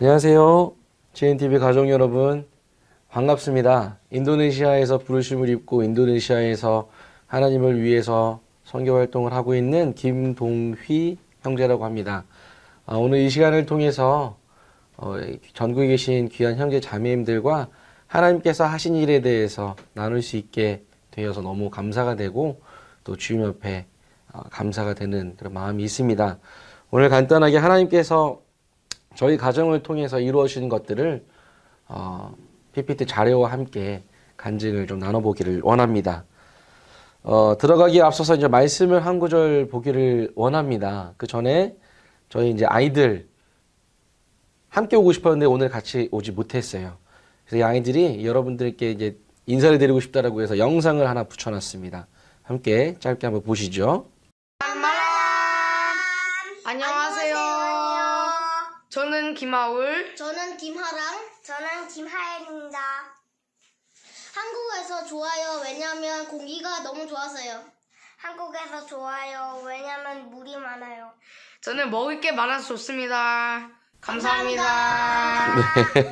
안녕하세요. JNTV 가족 여러분. 반갑습니다. 인도네시아에서 부르심을 입고 인도네시아에서 하나님을 위해서 선교 활동을 하고 있는 김동휘 형제라고 합니다. 아, 오늘 이 시간을 통해서 어, 전국에 계신 귀한 형제 자매님들과 하나님께서 하신 일에 대해서 나눌 수 있게 되어서 너무 감사가 되고 또 주님 옆에 어, 감사가 되는 그런 마음이 있습니다. 오늘 간단하게 하나님께서 저희 가정을 통해서 이루어지는 것들을 어, PPT 자료와 함께 간증을 좀 나눠보기를 원합니다. 어, 들어가기에 앞서서 이제 말씀을 한 구절 보기를 원합니다. 그 전에 저희 이제 아이들 함께 오고 싶었는데 오늘 같이 오지 못했어요. 그래서 이 아이들이 여러분들께 이제 인사를 드리고 싶다라고 해서 영상을 하나 붙여놨습니다. 함께 짧게 한번 보시죠. 안녕하세요. 저는 김하울. 저는 김하랑. 저는 김하연입니다. 한국에서 좋아요. 왜냐면 공기가 너무 좋아서요. 한국에서 좋아요. 왜냐면 물이 많아요. 저는 먹을 게 많아서 좋습니다. 감사합니다.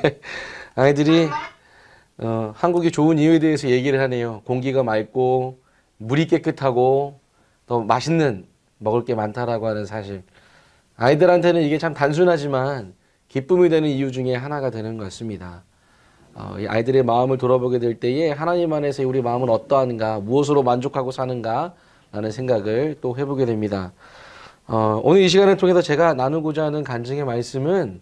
아이들이 어, 한국이 좋은 이유에 대해서 얘기를 하네요. 공기가 맑고 물이 깨끗하고 더 맛있는 먹을 게 많다라고 하는 사실. 아이들한테는 이게 참 단순하지만 기쁨이 되는 이유 중에 하나가 되는 것 같습니다. 어, 이 아이들의 마음을 돌아보게 될 때에 하나님 안에서 우리 마음은 어떠한가, 무엇으로 만족하고 사는가 라는 생각을 또 해보게 됩니다. 어, 오늘 이 시간을 통해서 제가 나누고자 하는 간증의 말씀은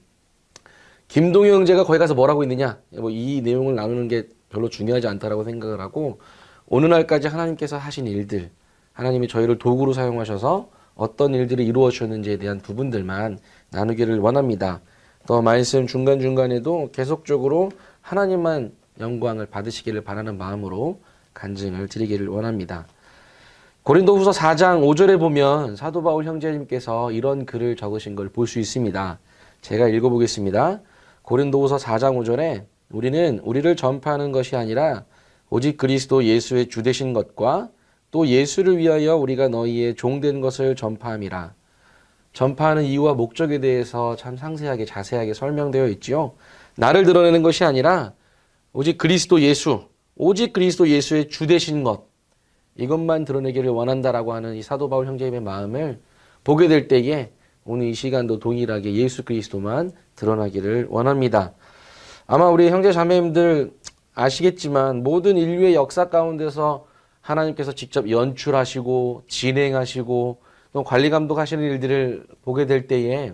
김동희 형제가 거기 가서 뭐라고 있느냐 뭐 이 내용을 나누는 게 별로 중요하지 않다라고 생각을 하고 오늘 날까지 하나님께서 하신 일들 하나님이 저희를 도구로 사용하셔서 어떤 일들이 이루어 주셨는지에 대한 부분들만 나누기를 원합니다. 또 말씀 중간중간에도 계속적으로 하나님만 영광을 받으시기를 바라는 마음으로 간증을 드리기를 원합니다. 고린도후서 4장 5절에 보면 사도 바울 형제님께서 이런 글을 적으신 걸 볼 수 있습니다. 제가 읽어보겠습니다. 고린도후서 4장 5절에 우리는 우리를 전파하는 것이 아니라 오직 그리스도 예수의 주 되신 것과 또 예수를 위하여 우리가 너희의 종된 것을 전파함이라. 전파하는 이유와 목적에 대해서 참 상세하게 자세하게 설명되어 있지요. 나를 드러내는 것이 아니라 오직 그리스도 예수, 오직 그리스도 예수의 주 되신 것 이것만 드러내기를 원한다라고 하는 이 사도 바울 형제님의 마음을 보게 될 때에 오늘 이 시간도 동일하게 예수 그리스도만 드러나기를 원합니다. 아마 우리 형제 자매님들 아시겠지만 모든 인류의 역사 가운데서 하나님께서 직접 연출하시고 진행하시고 또 관리 감독하시는 일들을 보게 될 때에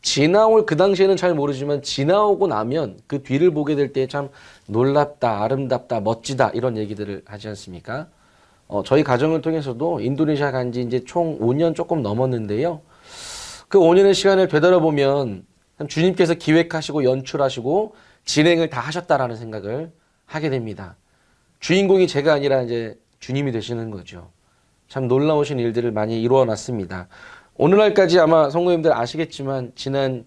지나올 그 당시에는 잘 모르지만 지나오고 나면 그 뒤를 보게 될 때 참 놀랍다, 아름답다, 멋지다 이런 얘기들을 하지 않습니까? 어, 저희 가정을 통해서도 인도네시아 간 지 이제 총 5년 조금 넘었는데요. 그 5년의 시간을 되돌아보면 주님께서 기획하시고 연출하시고 진행을 다 하셨다라는 생각을 하게 됩니다. 주인공이 제가 아니라 이제 주님이 되시는 거죠. 참 놀라우신 일들을 많이 이루어 놨습니다. 오늘날까지 아마 성도님들 아시겠지만 지난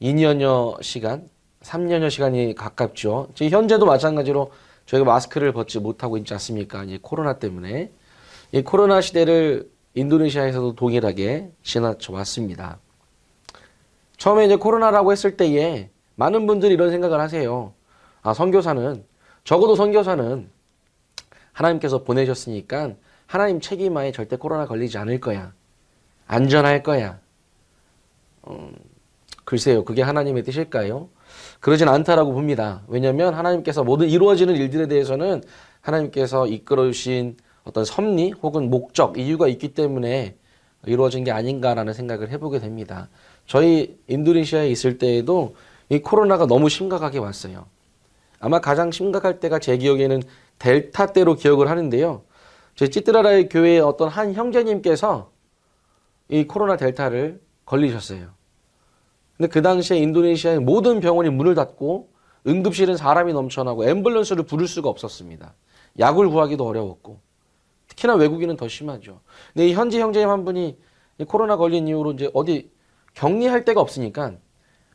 2년여 시간, 3년여 시간이 가깝죠. 지금 현재도 마찬가지로 저희가 마스크를 벗지 못하고 있지 않습니까? 이 코로나 때문에. 이 코로나 시대를 인도네시아에서도 동일하게 지나쳐 왔습니다. 처음에 이제 코로나라고 했을 때에 많은 분들이 이런 생각을 하세요. 아, 선교사는, 적어도 선교사는 하나님께서 보내셨으니까 하나님 책임하에 절대 코로나 걸리지 않을 거야. 안전할 거야. 음, 글쎄요, 그게 하나님의 뜻일까요? 그러진 않다라고 봅니다. 왜냐하면 하나님께서 모든 이루어지는 일들에 대해서는 하나님께서 이끌어 주신 어떤 섭리 혹은 목적, 이유가 있기 때문에 이루어진 게 아닌가라는 생각을 해보게 됩니다. 저희 인도네시아에 있을 때에도 이 코로나가 너무 심각하게 왔어요. 아마 가장 심각할 때가 제 기억에는 델타 때로 기억을 하는데요. 제 찌뜨라라의 교회의 어떤 한 형제님께서 이 코로나 델타를 걸리셨어요. 근데 그 당시에 인도네시아의 모든 병원이 문을 닫고 응급실은 사람이 넘쳐나고 앰뷸런스를 부를 수가 없었습니다. 약을 구하기도 어려웠고 특히나 외국인은 더 심하죠. 근데 이 현지 형제님 한 분이 코로나 걸린 이후로 이제 어디 격리할 데가 없으니까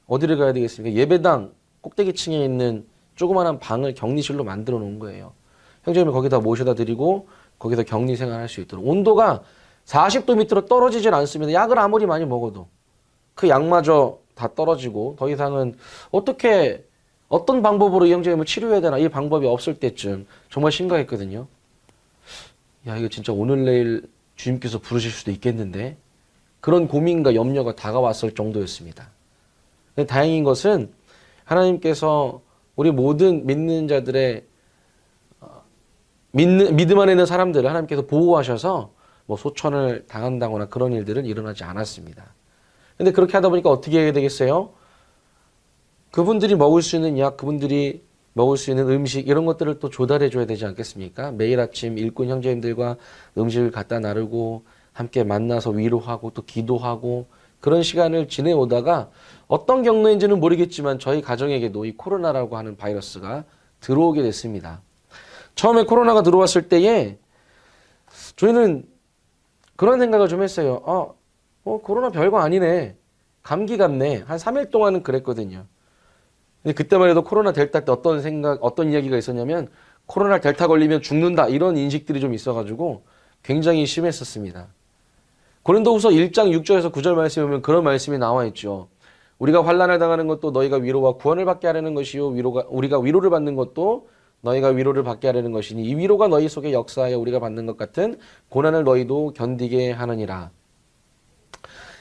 어디를 가야 되겠습니까? 예배당 꼭대기층에 있는 조그마한 방을 격리실로 만들어 놓은 거예요. 형제님을 거기다 모셔다 드리고 거기서 격리 생활할 수 있도록 온도가 40도 밑으로 떨어지질 않습니다. 약을 아무리 많이 먹어도 그 약마저 다 떨어지고 더 이상은 어떻게 어떤 방법으로 이 형제님을 치료해야 되나 이 방법이 없을 때쯤 정말 심각했거든요. 야 이거 진짜 오늘 내일 주님께서 부르실 수도 있겠는데 그런 고민과 염려가 다가왔을 정도였습니다. 다행인 것은 하나님께서 우리 모든 믿는 자들의 어, 믿는 믿음 안에 있는 사람들을 하나님께서 보호하셔서 뭐 소천을 당한다거나 그런 일들은 일어나지 않았습니다. 근데 그렇게 하다 보니까 어떻게 해야 되겠어요? 그분들이 먹을 수 있는 약, 그분들이 먹을 수 있는 음식 이런 것들을 또 조달해 줘야 되지 않겠습니까? 매일 아침 일꾼 형제님들과 음식을 갖다 나르고 함께 만나서 위로하고 또 기도하고 그런 시간을 지내오다가 어떤 경로인지는 모르겠지만 저희 가정에게도 이 코로나라고 하는 바이러스가 들어오게 됐습니다. 처음에 코로나가 들어왔을 때에 저희는 그런 생각을 좀 했어요. 어, 어 코로나 별거 아니네. 감기 같네. 한 3일 동안은 그랬거든요. 근데 그때만 해도 코로나 델타 때 어떤 생각, 어떤 이야기가 있었냐면 코로나 델타 걸리면 죽는다 이런 인식들이 좀 있어가지고 굉장히 심했었습니다. 고린도후서 1장 6절에서 9절 말씀에 보면 그런 말씀이 나와 있죠. 우리가 환난을 당하는 것도 너희가 위로와 구원을 받게 하려는 것이요 위로가 우리가 위로를 받는 것도 너희가 위로를 받게 하려는 것이니 이 위로가 너희 속에 역사하여 우리가 받는 것 같은 고난을 너희도 견디게 하느니라.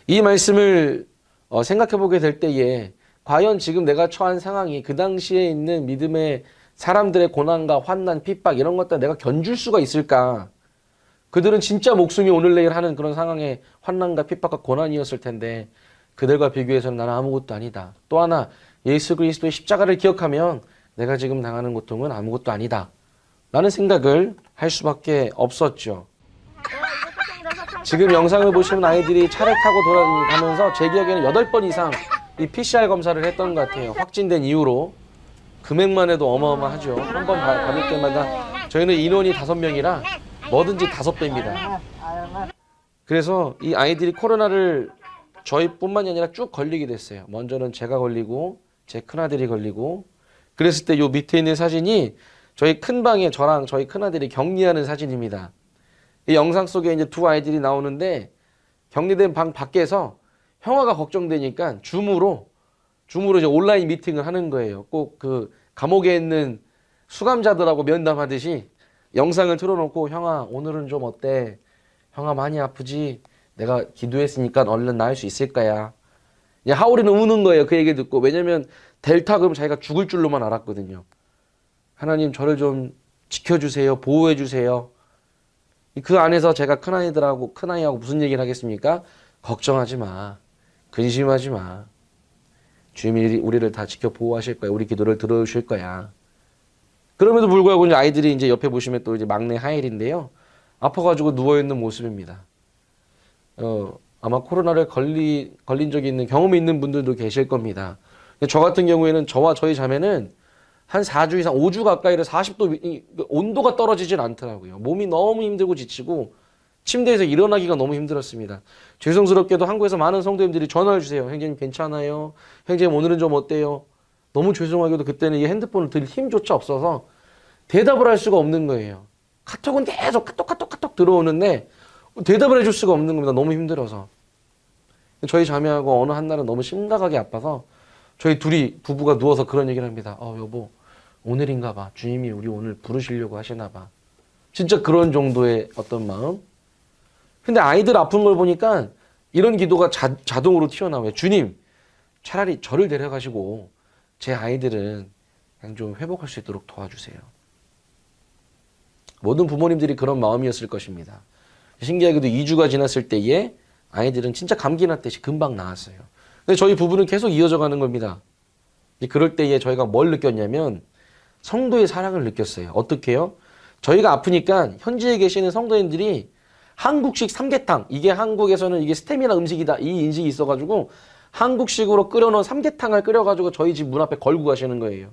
이 말씀을 어, 생각해 보게 될 때에 과연 지금 내가 처한 상황이 그 당시에 있는 믿음의 사람들의 고난과 환난, 핍박 이런 것들 내가 견줄 수가 있을까? 그들은 진짜 목숨이 오늘 내일 하는 그런 상황의 환난과 핍박과 고난이었을 텐데 그들과 비교해서는 나는 아무것도 아니다. 또 하나 예수 그리스도의 십자가를 기억하면 내가 지금 당하는 고통은 아무것도 아니다. 라는 생각을 할 수밖에 없었죠. 지금 영상을 보시는 아이들이 차를 타고 돌아가면서 제 기억에는 8번 이상 이 PCR 검사를 했던 것 같아요. 확진된 이후로 금액만 해도 어마어마하죠. 한 번 받을 때마다 저희는 인원이 다섯 명이라 뭐든지 다섯 배입니다. 그래서 이 아이들이 코로나를 저희뿐만이 아니라 쭉 걸리게 됐어요. 먼저는 제가 걸리고 제 큰아들이 걸리고 그랬을 때 요 밑에 있는 사진이 저희 큰 방에 저랑 저희 큰아들이 격리하는 사진입니다. 이 영상 속에 이제 두 아이들이 나오는데 격리된 방 밖에서 형아가 걱정되니까 줌으로 줌으로 이제 온라인 미팅을 하는 거예요. 꼭 그 감옥에 있는 수감자들하고 면담하듯이 영상을 틀어놓고 형아 오늘은 좀 어때? 형아 많이 아프지? 내가 기도했으니까 얼른 나을 수 있을 거야. 하울이는 우는 거예요. 그 얘기 듣고 왜냐면 델타 그럼 자기가 죽을 줄로만 알았거든요. 하나님 저를 좀 지켜주세요. 보호해주세요. 그 안에서 제가 큰아이들하고 큰아이하고 무슨 얘기를 하겠습니까? 걱정하지 마. 근심하지 마. 주님이 우리를 다 지켜 보호하실 거야. 우리 기도를 들어주실 거야. 그럼에도 불구하고 이제 아이들이 이제 옆에 보시면 또 이제 막내 하일인데요. 아파가지고 누워있는 모습입니다. 어, 아마 코로나를 걸리, 걸린 적이 있는 경험이 있는 분들도 계실 겁니다. 저 같은 경우에는 저와 저희 자매는 한 4주 이상, 5주 가까이를 40도 온도가 떨어지질 않더라고요. 몸이 너무 힘들고 지치고 침대에서 일어나기가 너무 힘들었습니다. 죄송스럽게도 한국에서 많은 성도님들이 전화를 주세요. 형제님 괜찮아요? 형제님 오늘은 좀 어때요? 너무 죄송하게도 그때는 이 핸드폰을 들 힘조차 없어서 대답을 할 수가 없는 거예요. 카톡은 계속 카톡 카톡 카톡 들어오는데 대답을 해줄 수가 없는 겁니다. 너무 힘들어서. 저희 자매하고 어느 한날은 너무 심각하게 아파서 저희 둘이 부부가 누워서 그런 얘기를 합니다. 어 여보 오늘인가 봐. 주님이 우리 오늘 부르시려고 하시나 봐. 진짜 그런 정도의 어떤 마음? 근데 아이들 아픈 걸 보니까 이런 기도가 자, 자동으로 튀어나와요. 주님, 차라리 저를 데려가시고 제 아이들은 그냥 좀 회복할 수 있도록 도와주세요. 모든 부모님들이 그런 마음이었을 것입니다. 신기하게도 2주가 지났을 때에 아이들은 진짜 감기 났듯이 금방 나았어요. 근데 저희 부부는 계속 이어져 가는 겁니다. 그럴 때에 저희가 뭘 느꼈냐면 성도의 사랑을 느꼈어요. 어떻게요? 저희가 아프니까 현지에 계시는 성도님들이 한국식 삼계탕 이게 한국에서는 이게 스테미나 음식이다 이 인식이 있어가지고 한국식으로 끓여놓은 삼계탕을 끓여가지고 저희 집 문 앞에 걸고 가시는 거예요.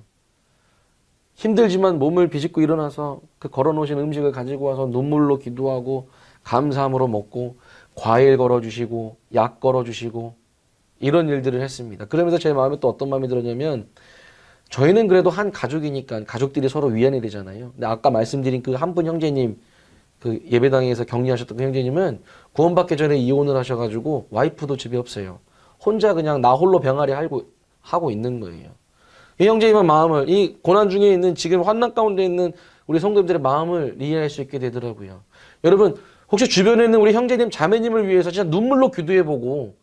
힘들지만 몸을 비집고 일어나서 그 걸어놓으신 음식을 가지고 와서 눈물로 기도하고 감사함으로 먹고 과일 걸어주시고 약 걸어주시고 이런 일들을 했습니다. 그러면서 제 마음에 또 어떤 마음이 들었냐면 저희는 그래도 한 가족이니까 가족들이 서로 위안이 되잖아요. 근데 아까 말씀드린 그 한 분 형제님 그 예배당에서 격리하셨던 그 형제님은 구원받기 전에 이혼을 하셔가지고 와이프도 집에 없어요. 혼자 그냥 나 홀로 병아리 하고 하고 있는 거예요. 이 형제님의 마음을 이 고난 중에 있는 지금 환난 가운데 있는 우리 성도님들의 마음을 이해할 수 있게 되더라고요. 여러분 혹시 주변에 있는 우리 형제님 자매님을 위해서 진짜 눈물로 기도해보고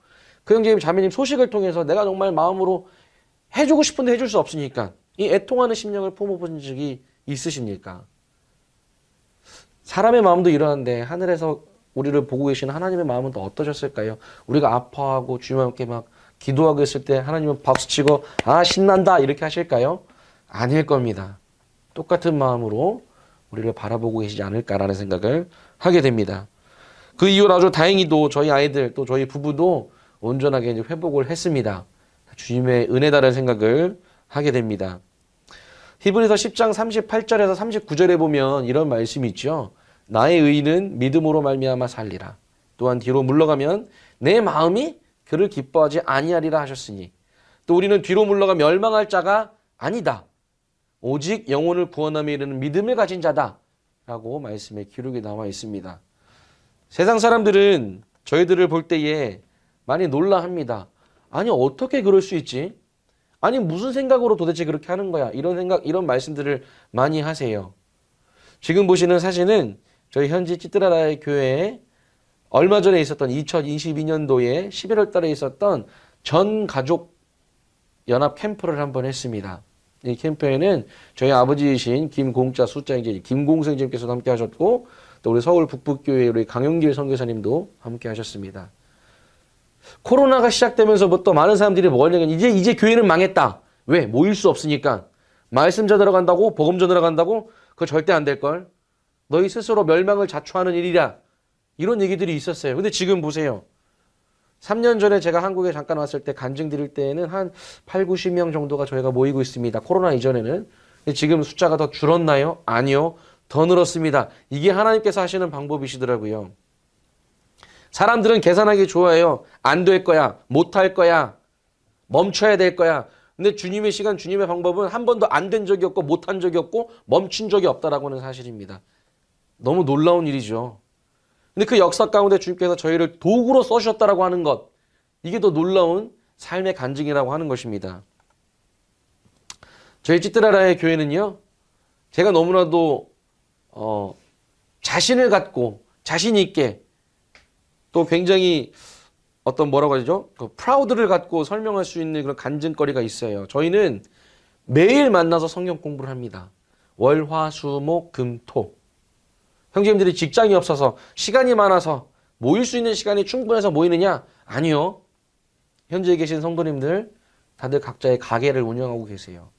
그 형제님 자매님 소식을 통해서 내가 정말 마음으로 해주고 싶은데 해줄 수 없으니까 이 애통하는 심령을 품어본 적이 있으십니까? 사람의 마음도 이러한데 하늘에서 우리를 보고 계시는 하나님의 마음은 또 어떠셨을까요? 우리가 아파하고 주님과 함께 막 기도하고 있을 때 하나님은 박수치고 아 신난다 이렇게 하실까요? 아닐 겁니다. 똑같은 마음으로 우리를 바라보고 계시지 않을까라는 생각을 하게 됩니다. 그 이후로 아주 다행히도 저희 아이들 또 저희 부부도 온전하게 이제 회복을 했습니다. 주님의 은혜다라는 생각을 하게 됩니다. 히브리서 10장 38절에서 39절에 보면 이런 말씀이 있죠. 나의 의는 믿음으로 말미암아 살리라. 또한 뒤로 물러가면 내 마음이 그를 기뻐하지 아니하리라 하셨으니 또 우리는 뒤로 물러가 멸망할 자가 아니다. 오직 영혼을 구원함에 이르는 믿음을 가진 자다 라고 말씀에 기록이 나와 있습니다. 세상 사람들은 저희들을 볼 때에 많이 놀라합니다. 아니 어떻게 그럴 수 있지? 아니 무슨 생각으로 도대체 그렇게 하는 거야? 이런 생각 이런 말씀들을 많이 하세요. 지금 보시는 사진은 저희 현지 찌뜨라라의 교회에 얼마 전에 있었던 2022년도에 11월 달에 있었던 전 가족 연합 캠프를 한번 했습니다. 이 캠프에는 저희 아버지이신 김공자 숫자인지 김공생님께서도 함께 하셨고 또 우리 서울 북북교회 우리 강용길 선교사님도 함께 하셨습니다. 코로나가 시작되면서부터 많은 사람들이 뭘 얘기하냐 이제 이제 교회는 망했다. 왜? 모일 수 없으니까. 말씀 전하러 간다고 복음 전하러 간다고 그거 절대 안 될 걸. 너희 스스로 멸망을 자초하는 일이라. 이런 얘기들이 있었어요. 근데 지금 보세요. 3년 전에 제가 한국에 잠깐 왔을 때 간증 드릴 때에는 한 8, 90명 정도가 저희가 모이고 있습니다. 코로나 이전에는. 지금 숫자가 더 줄었나요? 아니요. 더 늘었습니다. 이게 하나님께서 하시는 방법이시더라고요. 사람들은 계산하기 좋아해요. 안 될 거야. 못 할 거야. 멈춰야 될 거야. 근데 주님의 시간, 주님의 방법은 한 번도 안 된 적이 없고 못 한 적이 없고 멈춘 적이 없다라고 하는 사실입니다. 너무 놀라운 일이죠. 근데 그 역사 가운데 주님께서 저희를 도구로 써주셨다라고 하는 것. 이게 더 놀라운 삶의 간증이라고 하는 것입니다. 저희 찌뜨라라의 교회는요. 제가 너무나도 어, 자신을 갖고 자신 있게 또 굉장히 어떤 뭐라고 하죠? 그 프라우드를 갖고 설명할 수 있는 그런 간증거리가 있어요. 저희는 매일 만나서 성경 공부를 합니다. 월, 화, 수, 목, 금, 토. 형제님들이 직장이 없어서 시간이 많아서 모일 수 있는 시간이 충분해서 모이느냐? 아니요. 현지에 계신 성도님들 다들 각자의 가게를 운영하고 계세요.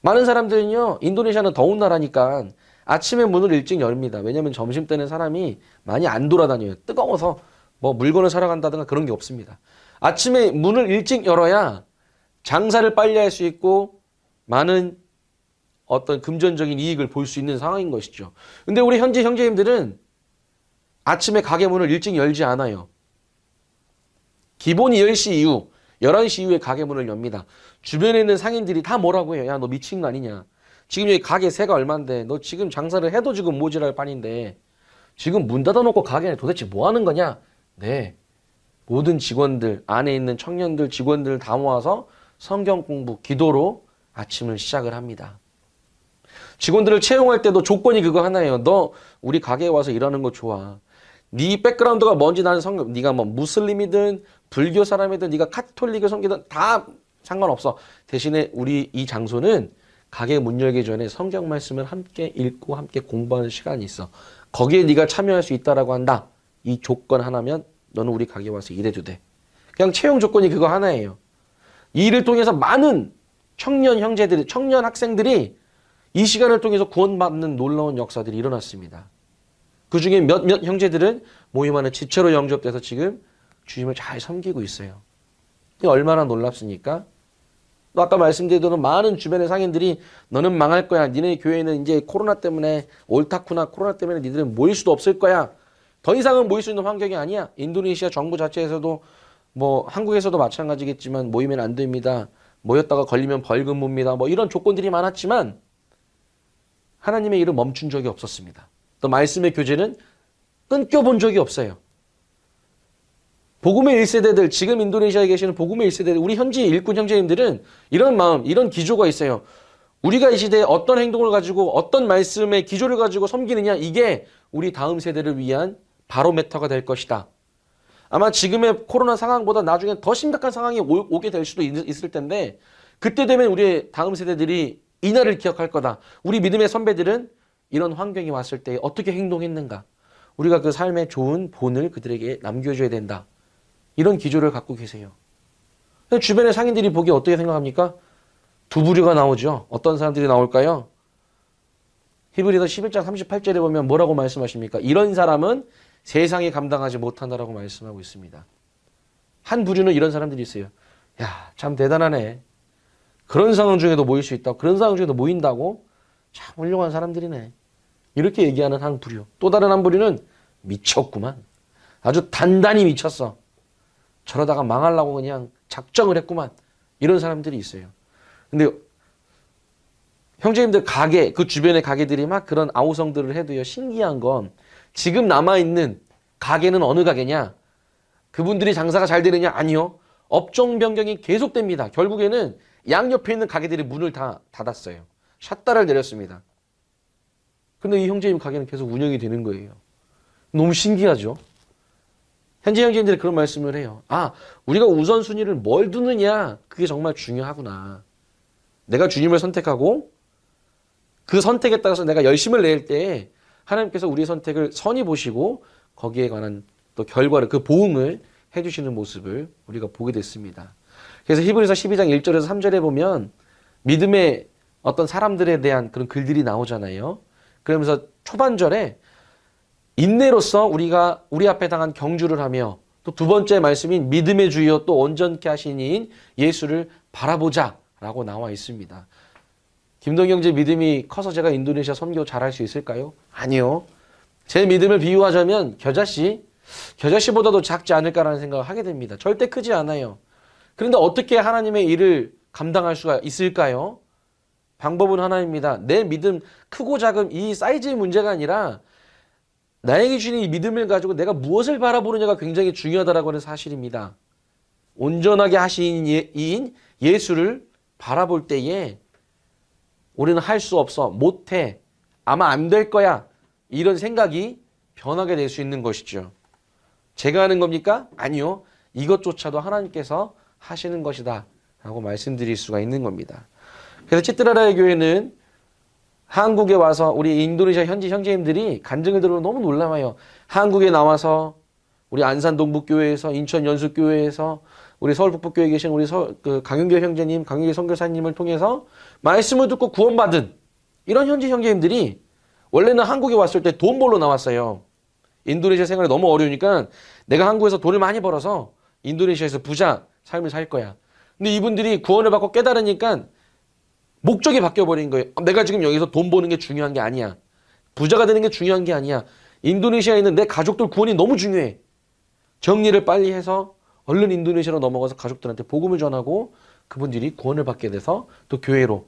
많은 사람들은요. 인도네시아는 더운 나라니까 아침에 문을 일찍 열립니다. 왜냐하면 점심 때는 사람이 많이 안 돌아다녀요. 뜨거워서 뭐 물건을 사러 간다든가 그런 게 없습니다. 아침에 문을 일찍 열어야 장사를 빨리 할 수 있고 많은 어떤 금전적인 이익을 볼 수 있는 상황인 것이죠. 근데 우리 현지 형제님들은 아침에 가게 문을 일찍 열지 않아요. 기본이 10시 이후, 11시 이후에 가게 문을 엽니다. 주변에 있는 상인들이 다 뭐라고 해요? 야, 너 미친 거 아니냐? 지금 여기 가게 세가 얼만데 너 지금 장사를 해도 지금 모질할 판인데 지금 문 닫아놓고 가게에 도대체 뭐 하는 거냐? 네. 모든 직원들, 안에 있는 청년들, 직원들 다 모아서 성경 공부, 기도로 아침을 시작을 합니다. 직원들을 채용할 때도 조건이 그거 하나예요. 너 우리 가게에 와서 일하는 거 좋아. 네 백그라운드가 뭔지 나는 성경, 네가 뭐 무슬림이든 불교 사람이든 네가 카톨릭을 섬기든 다 상관없어. 대신에 우리 이 장소는 가게 문 열기 전에 성경 말씀을 함께 읽고 함께 공부하는 시간이 있어. 거기에 네가 참여할 수 있다라고 한다. 이 조건 하나면 너는 우리 가게 와서 일해도 돼. 그냥 채용 조건이 그거 하나예요. 이 일을 통해서 많은 청년 형제들이, 청년 학생들이 이 시간을 통해서 구원받는 놀라운 역사들이 일어났습니다. 그 중에 몇, 몇 형제들은 모임하는 지체로 영접돼서 지금 주님을 잘 섬기고 있어요. 이게 얼마나 놀랍습니까? 또 아까 말씀드린 많은 주변의 상인들이 너는 망할 거야. 니네 교회는 이제 코로나 때문에 옳다구나. 코로나 때문에 니들은 모일 수도 없을 거야. 더 이상은 모일 수 있는 환경이 아니야. 인도네시아 정부 자체에서도 뭐 한국에서도 마찬가지겠지만 모이면 안 됩니다. 모였다가 걸리면 벌금 묻니다. 뭐 이런 조건들이 많았지만 하나님의 일은 멈춘 적이 없었습니다. 또 말씀의 교제는 끊겨본 적이 없어요. 복음의 1세대들, 지금 인도네시아에 계시는 복음의 1세대들, 우리 현지 일꾼 형제님들은 이런 마음, 이런 기조가 있어요. 우리가 이 시대에 어떤 행동을 가지고 어떤 말씀의 기조를 가지고 섬기느냐, 이게 우리 다음 세대를 위한 바로메터가 될 것이다. 아마 지금의 코로나 상황보다 나중에 더 심각한 상황이 오, 오게 될 수도 있, 있을 텐데, 그때 되면 우리의 다음 세대들이 이 날을 기억할 거다. 우리 믿음의 선배들은 이런 환경이 왔을 때 어떻게 행동했는가. 우리가 그 삶의 좋은 본을 그들에게 남겨줘야 된다. 이런 기조를 갖고 계세요. 주변의 상인들이 보기에 어떻게 생각합니까? 두 부류가 나오죠. 어떤 사람들이 나올까요? 히브리서 11장 38절에 보면 뭐라고 말씀하십니까? 이런 사람은 세상이 감당하지 못한다라고 말씀하고 있습니다. 한 부류는 이런 사람들이 있어요. 야, 참 대단하네. 그런 상황 중에도 모일 수 있다. 그런 상황 중에도 모인다고? 참 훌륭한 사람들이네. 이렇게 얘기하는 한 부류. 또 다른 한 부류는 미쳤구만. 아주 단단히 미쳤어. 저러다가 망하려고 그냥 작정을 했구만. 이런 사람들이 있어요. 근데 형제님들 가게, 그 주변의 가게들이 막 그런 아우성들을 해도요, 신기한 건 지금 남아있는 가게는 어느 가게냐? 그분들이 장사가 잘 되느냐? 아니요. 업종 변경이 계속됩니다. 결국에는 양옆에 있는 가게들이 문을 다 닫았어요. 샷다를 내렸습니다. 근데 이 형제님 가게는 계속 운영이 되는 거예요. 너무 신기하죠? 현재 형제님들이 그런 말씀을 해요. 아, 우리가 우선순위를 뭘 두느냐? 그게 정말 중요하구나. 내가 주님을 선택하고 그 선택에 따라서 내가 열심을 낼 때 하나님께서 우리의 선택을 선히 보시고 거기에 관한 또 결과를 그 보응을 해주시는 모습을 우리가 보게 됐습니다. 그래서 히브리서 12장 1절에서 3절에 보면 믿음의 어떤 사람들에 대한 그런 글들이 나오잖아요. 그러면서 초반절에 인내로서 우리가 우리 앞에 당한 경주를 하며 또 두 번째 말씀인 믿음의 주여 또 온전케 하신 이인 예수를 바라보자 라고 나와 있습니다. 김동경제 믿음이 커서 제가 인도네시아 선교 잘할 수 있을까요? 아니요. 제 믿음을 비유하자면 겨자씨, 겨자씨보다도 작지 않을까라는 생각을 하게 됩니다. 절대 크지 않아요. 그런데 어떻게 하나님의 일을 감당할 수가 있을까요? 방법은 하나입니다. 내 믿음 크고 작은 이 사이즈의 문제가 아니라 나에게 주신 이 믿음을 가지고 내가 무엇을 바라보느냐가 굉장히 중요하다라고 하는 사실입니다. 온전하게 하신 예, 이인 예수를 바라볼 때에 우리는 할 수 없어, 못해, 아마 안 될 거야 이런 생각이 변하게 될 수 있는 것이죠. 제가 하는 겁니까? 아니요. 이것조차도 하나님께서 하시는 것이다 라고 말씀드릴 수가 있는 겁니다. 그래서 치트라라의 교회는 한국에 와서 우리 인도네시아 현지 형제님들이 간증을 들으면 너무 놀라워요. 한국에 나와서 우리 안산 동북교회에서 인천 연수교회에서 우리 서울 북부교회에 계신 우리 서, 그 강윤교 형제님, 강윤교 선교사님을 통해서 말씀을 듣고 구원받은 이런 현지 형제님들이 원래는 한국에 왔을 때 돈 벌러 나왔어요. 인도네시아 생활이 너무 어려우니까 내가 한국에서 돈을 많이 벌어서 인도네시아에서 부자 삶을 살 거야. 근데 이분들이 구원을 받고 깨달으니까 목적이 바뀌어버린 거예요. 내가 지금 여기서 돈 버는 게 중요한 게 아니야. 부자가 되는 게 중요한 게 아니야. 인도네시아에 있는 내 가족들 구원이 너무 중요해. 정리를 빨리 해서 얼른 인도네시아로 넘어가서 가족들한테 복음을 전하고 그분들이 구원을 받게 돼서 또 교회로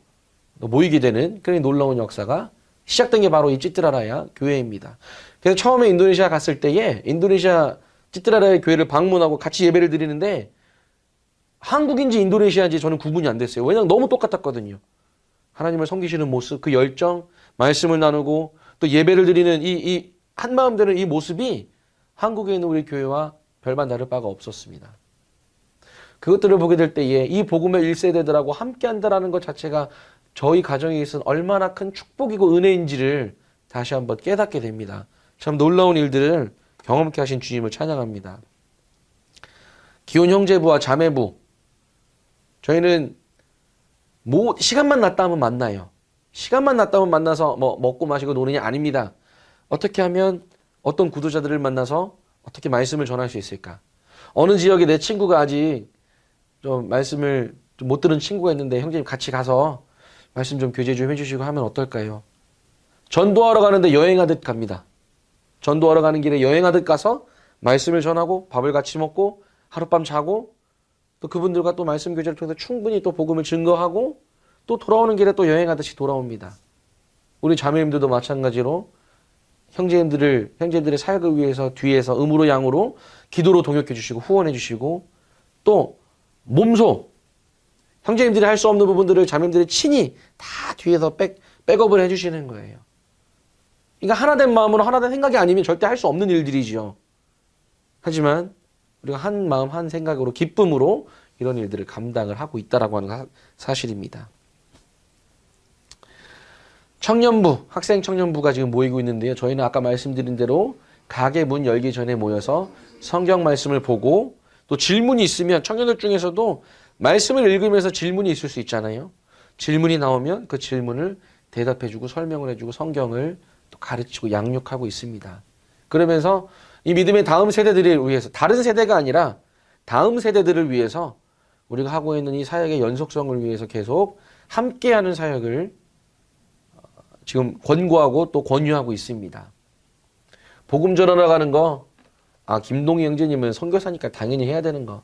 모이게 되는 그런 놀라운 역사가 시작된 게 바로 이 찌뜨라라야 교회입니다. 그래서 처음에 인도네시아 갔을 때에 인도네시아 찌뜨라라의 교회를 방문하고 같이 예배를 드리는데 한국인지 인도네시아인지 저는 구분이 안 됐어요. 왜냐하면 너무 똑같았거든요. 하나님을 섬기시는 모습, 그 열정, 말씀을 나누고 또 예배를 드리는 이, 이 한마음 되는 이 모습이 한국에 있는 우리 교회와 별반 다를 바가 없었습니다. 그것들을 보게 될 때에 이 복음의 1세대들하고 함께 한다라는 것 자체가 저희 가정에 있어서 얼마나 큰 축복이고 은혜인지를 다시 한번 깨닫게 됩니다. 참 놀라운 일들을 경험케 하신 주님을 찬양합니다. 기혼 형제부와 자매부 저희는 뭐 시간만 났다 하면 만나요. 시간만 났다 하면 만나서 뭐 먹고 마시고 노느냐 아닙니다. 어떻게 하면 어떤 구도자들을 만나서 어떻게 말씀을 전할 수 있을까? 어느 지역에 내 친구가 아직 좀 말씀을 좀 못 들은 친구가 있는데 형제님 같이 가서 말씀 좀 교제 좀 해주시고 하면 어떨까요? 전도하러 가는데 여행하듯 갑니다. 전도하러 가는 길에 여행하듯 가서 말씀을 전하고 밥을 같이 먹고 하룻밤 자고 또 그분들과 또 말씀 교제를 통해서 충분히 또 복음을 증거하고 또 돌아오는 길에 또 여행하듯이 돌아옵니다. 우리 자매님들도 마찬가지로 형제님들을 형제들의 사역을 위해서 뒤에서 음으로 양으로 기도로 동역해 주시고 후원해 주시고 또 몸소 형제님들이 할 수 없는 부분들을 자매님들이 친히 다 뒤에서 백 백업을 해 주시는 거예요. 그러니까 하나된 마음으로 하나된 생각이 아니면 절대 할 수 없는 일들이지요. 하지만 우리가 한 마음 한 생각으로 기쁨으로 이런 일들을 감당을 하고 있다라고 하는 사- 사실입니다. 청년부, 학생 청년부가 지금 모이고 있는데요. 저희는 아까 말씀드린 대로 가게 문 열기 전에 모여서 성경 말씀을 보고 또 질문이 있으면 청년들 중에서도 말씀을 읽으면서 질문이 있을 수 있잖아요. 질문이 나오면 그 질문을 대답해주고 설명을 해주고 성경을 또 가르치고 양육하고 있습니다. 그러면서 이 믿음의 다음 세대들을 위해서 다른 세대가 아니라 다음 세대들을 위해서 우리가 하고 있는 이 사역의 연속성을 위해서 계속 함께하는 사역을 어, 지금 권고하고 또 권유하고 있습니다. 복음 전하러 가는 거, 아 김동희 형제님은 선교사니까 당연히 해야 되는 거,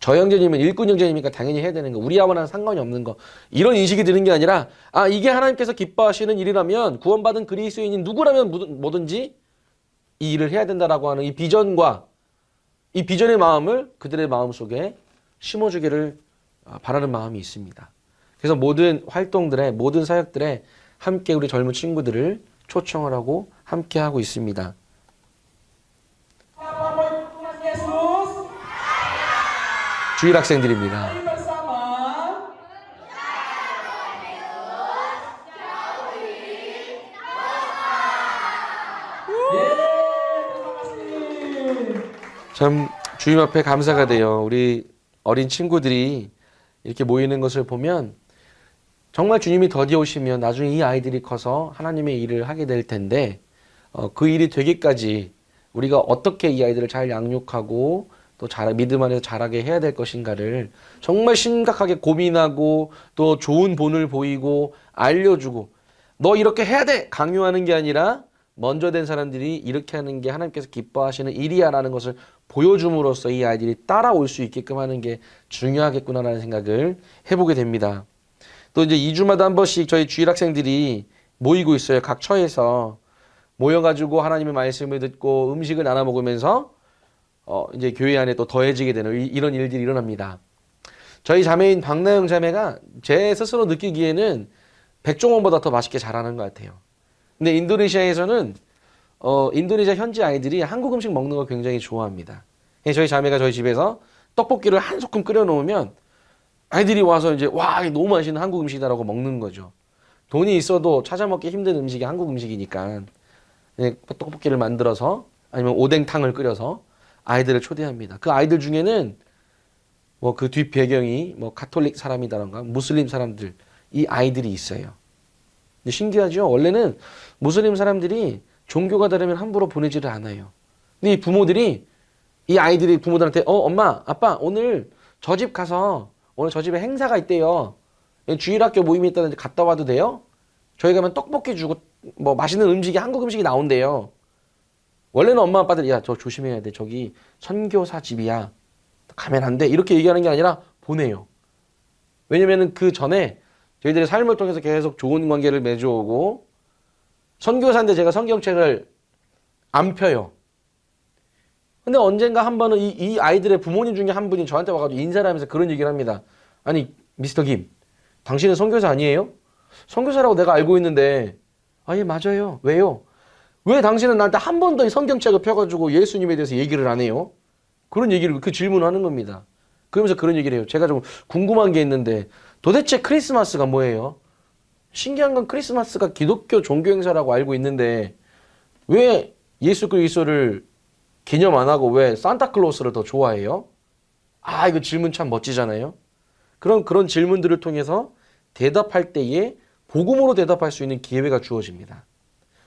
저 형제님은 일꾼 형제님이니까 당연히 해야 되는 거, 우리하고는 상관이 없는 거 이런 인식이 드는 게 아니라 아 이게 하나님께서 기뻐하시는 일이라면 구원받은 그리스도인이 누구라면 뭐든- 뭐든지 이 일을 해야 된다라고 하는 이 비전과 이 비전의 마음을 그들의 마음 속에 심어주기를 아, 바라는 마음이 있습니다. 그래서 모든 활동들에 모든 사역들에 함께 우리 젊은 친구들을 초청을 하고 함께 하고 있습니다. 주일 학생들입니다. 참 주님 앞에 감사가 돼요. 우리 어린 친구들이 이렇게 모이는 것을 보면 정말 주님이 더디 오시면 나중에 이 아이들이 커서 하나님의 일을 하게 될 텐데 어, 그 일이 되기까지 우리가 어떻게 이 아이들을 잘 양육하고 또 잘, 믿음 안에서 자라게 해야 될 것인가를 정말 심각하게 고민하고 또 좋은 본을 보이고 알려주고 너 이렇게 해야 돼! 강요하는 게 아니라 먼저 된 사람들이 이렇게 하는 게 하나님께서 기뻐하시는 일이야라는 것을 보여줌으로써 이 아이들이 따라올 수 있게끔 하는 게 중요하겠구나라는 생각을 해보게 됩니다. 또 이제 2주마다 한 번씩 저희 주일 학생들이 모이고 있어요. 각 처에서 모여가지고 하나님의 말씀을 듣고 음식을 나눠 먹으면서 어 이제 교회 안에 또 더해지게 되는 이- 이런 일들이 일어납니다. 저희 자매인 박나영 자매가 제 스스로 느끼기에는 백종원보다 더 맛있게 잘하는 것 같아요. 근데 인도네시아에서는 어 인도네시아 현지 아이들이 한국 음식 먹는 걸 굉장히 좋아합니다. 그래서 저희 자매가 저희 집에서 떡볶이를 한 소끔 끓여 놓으면 아이들이 와서 이제 와 너무 맛있는 한국 음식이다라고 먹는 거죠. 돈이 있어도 찾아 먹기 힘든 음식이 한국 음식이니까 예, 떡볶이를 만들어서 아니면 오뎅탕을 끓여서 아이들을 초대합니다. 그 아이들 중에는 뭐 그 뒷 배경이 뭐 가톨릭 사람이다던가 무슬림 사람들 이 아이들이 있어요. 신기하죠. 원래는 무슬림 사람들이 종교가 다르면 함부로 보내지를 않아요. 근데 이 부모들이 이 아이들이 부모들한테 어 엄마 아빠 오늘 저 집 가서 오늘 저 집에 행사가 있대요. 주일학교 모임이 있다는데 갔다 와도 돼요? 저희 가면 떡볶이 주고 뭐 맛있는 음식이 한국 음식이 나온대요. 원래는 엄마 아빠들이 야저 조심해야 돼. 저기 선교사 집이야. 가면 안 돼. 이렇게 얘기하는 게 아니라 보내요. 왜냐면은 그 전에 저희들의 삶을 통해서 계속 좋은 관계를 맺어오고 선교사인데 제가 성경책을 안 펴요. 근데 언젠가 한 번은 이, 이 아이들의 부모님 중에 한 분이 저한테 와가지고 인사를 하면서 그런 얘기를 합니다. 아니 미스터 김, 당신은 선교사 아니에요? 선교사라고 내가 알고 있는데 아 예 맞아요. 왜요? 왜 당신은 나한테 한 번도 이 성경책을 펴가지고 예수님에 대해서 얘기를 안 해요? 그런 얘기를 그 질문을 하는 겁니다. 그러면서 그런 얘기를 해요. 제가 좀 궁금한 게 있는데 도대체 크리스마스가 뭐예요? 신기한 건 크리스마스가 기독교 종교 행사라고 알고 있는데 왜 예수 그리스도를 기념 안 하고 왜 산타클로스를 더 좋아해요? 아 이거 질문 참 멋지잖아요. 그런 그런 질문들을 통해서 대답할 때에 복음으로 대답할 수 있는 기회가 주어집니다.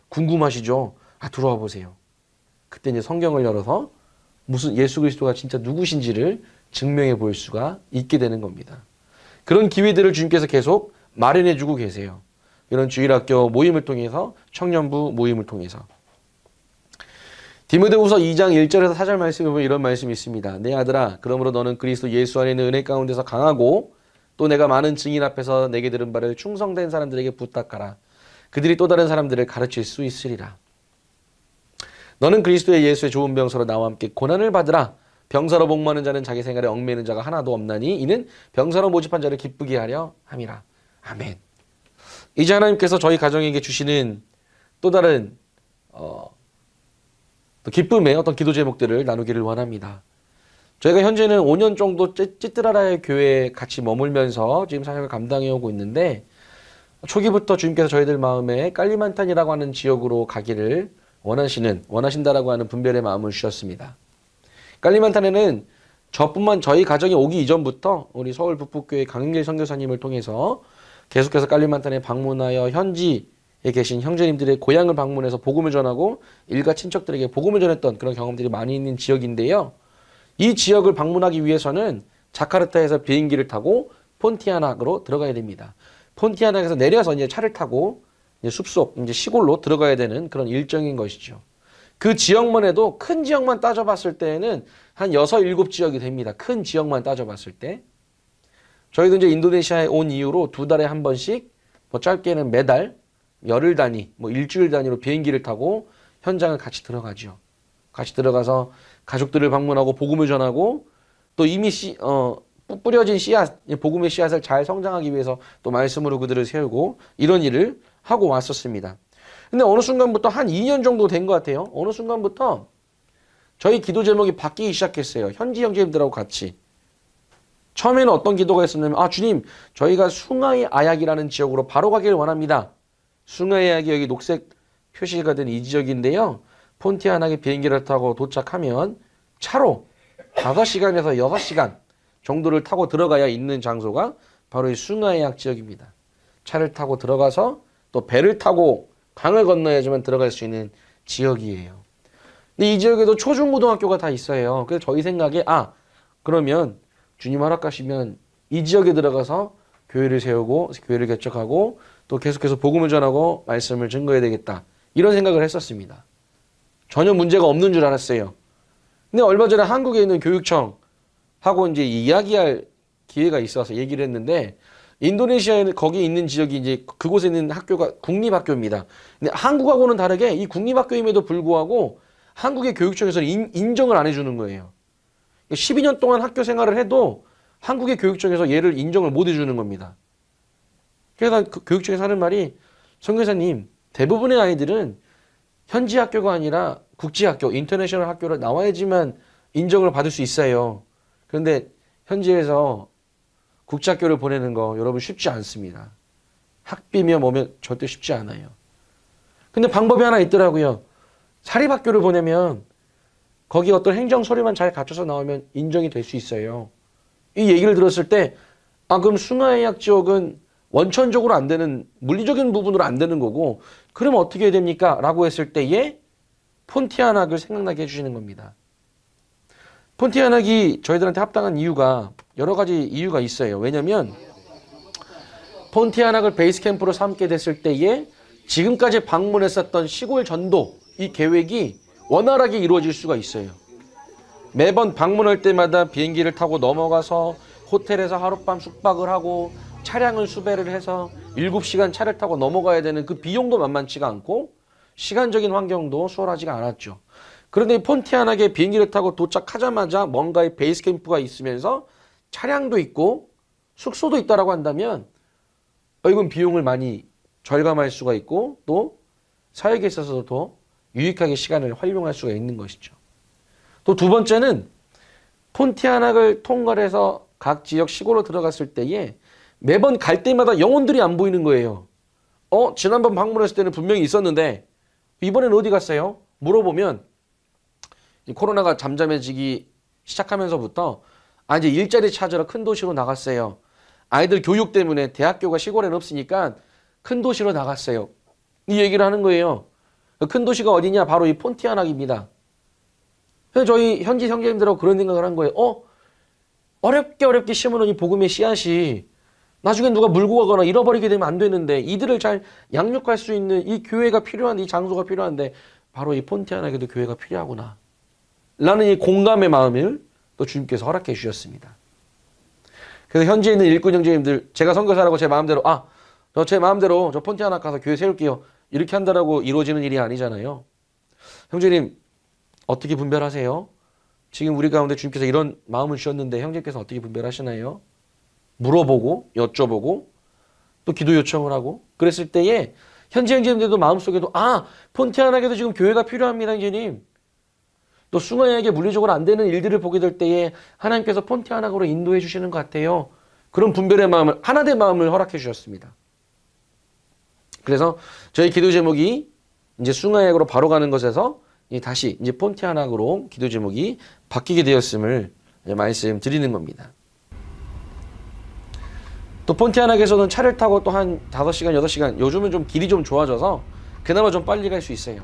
궁금하시죠? 아 들어와 보세요. 그때 이제 성경을 열어서 무슨 예수 그리스도가 진짜 누구신지를 증명해 볼 수가 있게 되는 겁니다. 그런 기회들을 주님께서 계속 마련해 주고 계세요. 이런 주일학교 모임을 통해서 청년부 모임을 통해서 디모데후서 2장 1절에서 4절 말씀에 보면 이런 말씀이 있습니다. 내 아들아 그러므로 너는 그리스도 예수 안에 있는 은혜 가운데서 강하고 또 내가 많은 증인 앞에서 내게 들은 바를 충성된 사람들에게 부탁하라. 그들이 또 다른 사람들을 가르칠 수 있으리라. 너는 그리스도의 예수의 좋은 병사로 나와 함께 고난을 받으라. 병사로 복무하는 자는 자기 생활에 얽매이는 자가 하나도 없나니 이는 병사로 모집한 자를 기쁘게 하려 함이라. 아멘. 이제 하나님께서 저희 가정에게 주시는 또 다른 어, 또 기쁨의 어떤 기도 제목들을 나누기를 원합니다. 저희가 현재는 5년 정도 찌- 찌뜨라라의 교회에 같이 머물면서 지금 사역을 감당해 오고 있는데 초기부터 주님께서 저희들 마음에 깔리만탄이라고 하는 지역으로 가기를 원하시는 원하신다라고 하는 분별의 마음을 주셨습니다. 깔리만탄에는 저뿐만 저희 가정이 오기 이전부터 우리 서울 북북교회 강윤길 선교사님을 통해서 계속해서 깔리만탄에 방문하여 현지에 계신 형제님들의 고향을 방문해서 복음을 전하고 일가 친척들에게 복음을 전했던 그런 경험들이 많이 있는 지역인데요. 이 지역을 방문하기 위해서는 자카르타에서 비행기를 타고 폰티아낙으로 들어가야 됩니다. 폰티아낙에서 내려서 이제 차를 타고 이제 숲속 이제 시골로 들어가야 되는 그런 일정인 것이죠. 그 지역만 해도 큰 지역만 따져봤을 때에는 한 여섯 일곱 지역이 됩니다. 큰 지역만 따져봤을 때. 저희도 이제 인도네시아에 온 이후로 두 달에 한 번씩 뭐 짧게는 매달 열흘 단위, 뭐 일주일 단위로 비행기를 타고 현장을 같이 들어가죠. 같이 들어가서 가족들을 방문하고 복음을 전하고 또 이미 씨, 어, 뿌- 뿌려진 씨앗, 이 복음의 씨앗을 잘 성장하기 위해서 또 말씀으로 그들을 세우고 이런 일을 하고 왔었습니다. 근데 어느 순간부터 한 2년 정도 된 것 같아요. 어느 순간부터 저희 기도 제목이 바뀌기 시작했어요. 현지 형제님들하고 같이. 처음에는 어떤 기도가 있었냐면, 아, 주님, 저희가 숭아의 아약이라는 지역으로 바로 가길 원합니다. 숭아의 아약이 여기 녹색 표시가 된 이 지역인데요. 폰티아나게 비행기를 타고 도착하면 차로 5시간에서 6시간 정도를 타고 들어가야 있는 장소가 바로 이 숭아의 약 지역입니다. 차를 타고 들어가서 또 배를 타고 강을 건너야지만 들어갈 수 있는 지역이에요. 근데 이 지역에도 초중고등학교가 다 있어요. 그래서 저희 생각에 아 그러면 주님 허락하시면 이 지역에 들어가서 교회를 세우고 교회를 개척하고 또 계속해서 복음을 전하고 말씀을 증거해야 되겠다 이런 생각을 했었습니다. 전혀 문제가 없는 줄 알았어요. 근데 얼마 전에 한국에 있는 교육청 하고 이제 이야기할 기회가 있어서 얘기를 했는데 인도네시아에는 거기 있는 지역이 이제 그곳에 있는 학교가 국립학교입니다. 근데 한국하고는 다르게 이 국립학교임에도 불구하고 한국의 교육청에서는 인, 인정을 안 해주는 거예요. 12년 동안 학교 생활을 해도 한국의 교육청에서 얘를 인정을 못 해주는 겁니다. 그래서 그 교육청에서 하는 말이 선교사님 대부분의 아이들은 현지 학교가 아니라 국제 학교, international 학교를 나와야지만 인정을 받을 수 있어요. 그런데 현지에서 국제학교를 보내는 거 여러분 쉽지 않습니다. 학비며 뭐며 절대 쉽지 않아요. 근데 방법이 하나 있더라고요. 사립학교를 보내면 거기 어떤 행정 서류만 잘 갖춰서 나오면 인정이 될 수 있어요. 이 얘기를 들었을 때, 아, 그럼 숭아해약 지역은 원천적으로 안 되는, 물리적인 부분으로 안 되는 거고, 그럼 어떻게 해야 됩니까? 라고 했을 때에 폰티아낙을 생각나게 해주시는 겁니다. 폰티아낙이 저희들한테 합당한 이유가 여러 가지 이유가 있어요. 왜냐면 폰티아낙을 베이스 캠프로 삼게 됐을 때에 지금까지 방문했었던 시골 전도 이 계획이 원활하게 이루어질 수가 있어요. 매번 방문할 때마다 비행기를 타고 넘어가서 호텔에서 하룻밤 숙박을 하고 차량을 수배를 해서 7시간 차를 타고 넘어가야 되는 그 비용도 만만치가 않고 시간적인 환경도 수월하지가 않았죠. 그런데 이 폰티아나게 비행기를 타고 도착하자마자 뭔가의 베이스 캠프가 있으면서 차량도 있고 숙소도 있다라고 한다면 어, 이건 비용을 많이 절감할 수가 있고 또 사역에 있어서도 더 유익하게 시간을 활용할 수가 있는 것이죠. 또 두 번째는 폰티아낙을 통과해서 각 지역 시골로 들어갔을 때에 매번 갈 때마다 영혼들이 안 보이는 거예요. 어, 지난번 방문했을 때는 분명히 있었는데 이번엔 어디 갔어요? 물어보면 이 코로나가 잠잠해지기 시작하면서부터 아 이제 일자리 찾으러 큰 도시로 나갔어요. 아이들 교육 때문에 대학교가 시골에는 없으니까 큰 도시로 나갔어요. 이 얘기를 하는 거예요. 큰 도시가 어디냐? 바로 이 폰티아낙입니다. 그래서 저희 현지 형제님들하고 그런 생각을 한 거예요. 어? 어렵게 어렵게 심어놓은 이 복음의 씨앗이 나중에 누가 물고 가거나 잃어버리게 되면 안 되는데 이들을 잘 양육할 수 있는 이 교회가 필요한데 이 장소가 필요한데 바로 이 폰티아낙에도 교회가 필요하구나. 라는 이 공감의 마음을 또 주님께서 허락해 주셨습니다. 그래서 현지에 있는 일꾼 형제님들 제가 선교사라고 제 마음대로 아 저 제 마음대로 저 폰티아낙 가서 교회 세울게요. 이렇게 한다라고 이루어지는 일이 아니잖아요. 형제님 어떻게 분별하세요? 지금 우리 가운데 주님께서 이런 마음을 주셨는데 형제께서 어떻게 분별하시나요? 물어보고 여쭤보고 또 기도 요청을 하고 그랬을 때에 현재 형제님들도 마음속에도 아 폰티아나에게도 지금 교회가 필요합니다 형제님 또 숭아에게 물리적으로 안 되는 일들을 보게 될 때에 하나님께서 폰티아나로 인도해 주시는 것 같아요 그런 분별의 마음을 하나 된 마음을 허락해 주셨습니다 그래서 저희 기도 제목이 이제 숭아약으로 바로 가는 것에서 이 다시 이제 폰티아낙으로 기도 제목이 바뀌게 되었음을 말씀드리는 겁니다. 또 폰티아낙에서는 차를 타고 또 한 5시간, 8시간 요즘은 좀 길이 좀 좋아져서 그나마 좀 빨리 갈 수 있어요.